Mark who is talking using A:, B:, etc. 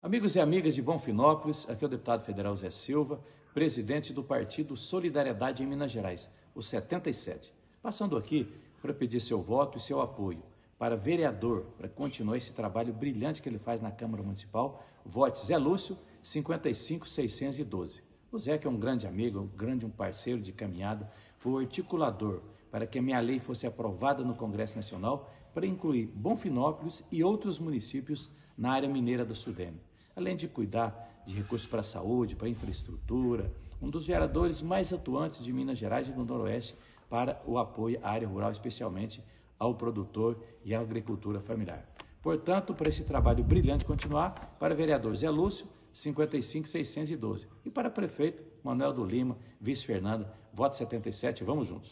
A: Amigos e amigas de Bonfinópolis, aqui é o deputado federal Zé Silva, presidente do Partido Solidariedade em Minas Gerais, o 77. Passando aqui para pedir seu voto e seu apoio para vereador, para continuar esse trabalho brilhante que ele faz na Câmara Municipal, vote Zé Lúcio, 55612. O Zé, que é um grande amigo, um grande um parceiro de caminhada, foi o articulador para que a minha lei fosse aprovada no Congresso Nacional para incluir Bonfinópolis e outros municípios na área mineira do Sudene além de cuidar de recursos para a saúde, para a infraestrutura, um dos geradores mais atuantes de Minas Gerais e do Noroeste para o apoio à área rural, especialmente ao produtor e à agricultura familiar. Portanto, para esse trabalho brilhante continuar, para vereador Zé Lúcio, 55612. E para prefeito, Manuel do Lima, vice-Fernanda, voto 77, vamos juntos.